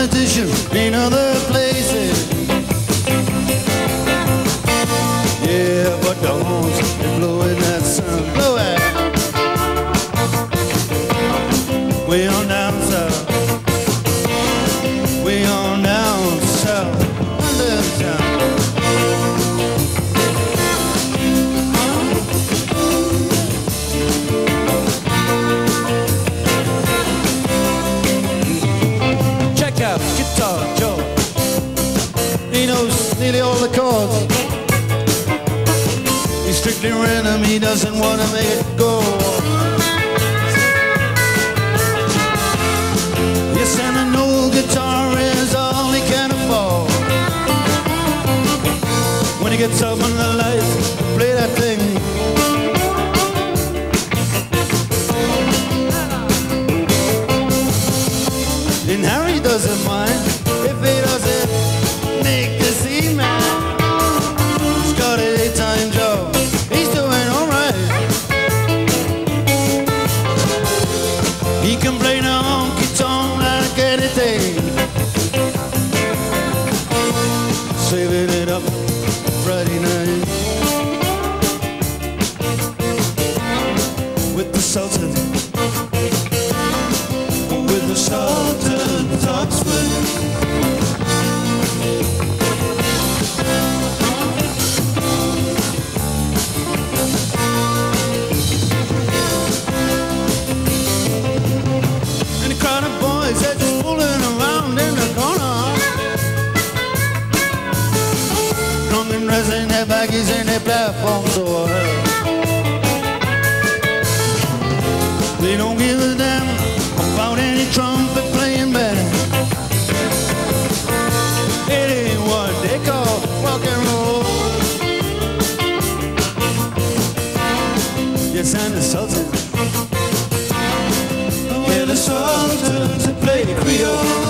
competition in other places. your enemy doesn't want to make it go. Yes, and an old guitar is all he can afford. When he gets up in the lights, play that thing. And Harry doesn't mind. He can from the world. They don't give a damn about any trumpet playing band. It ain't what they call rock and roll. Yes, I'm the Sultan. Yeah, the Sultan's to play the Creole.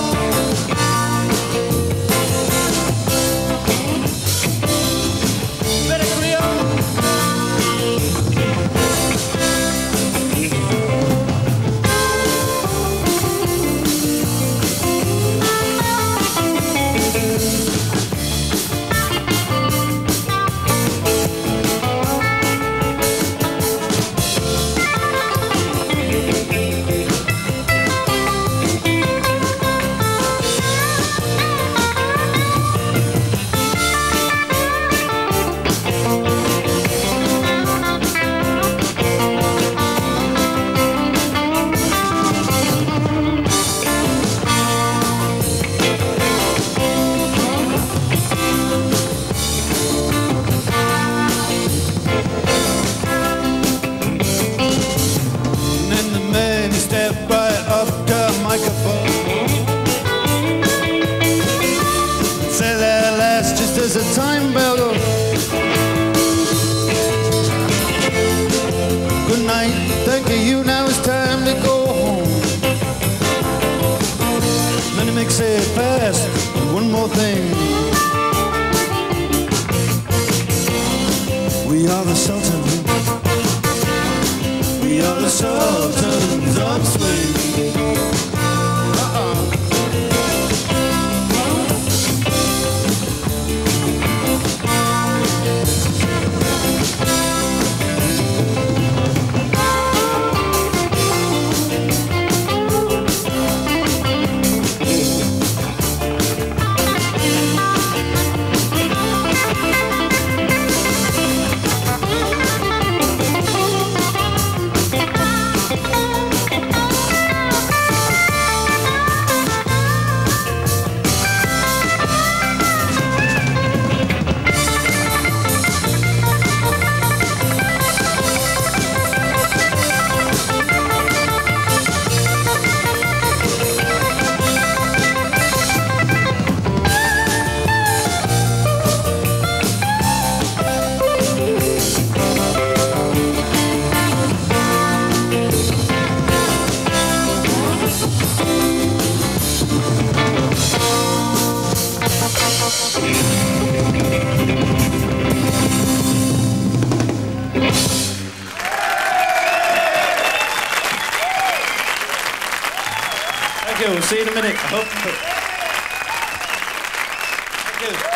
are the Sultan. We are the Sultan. Thank you. We'll see you in a minute. Thank you.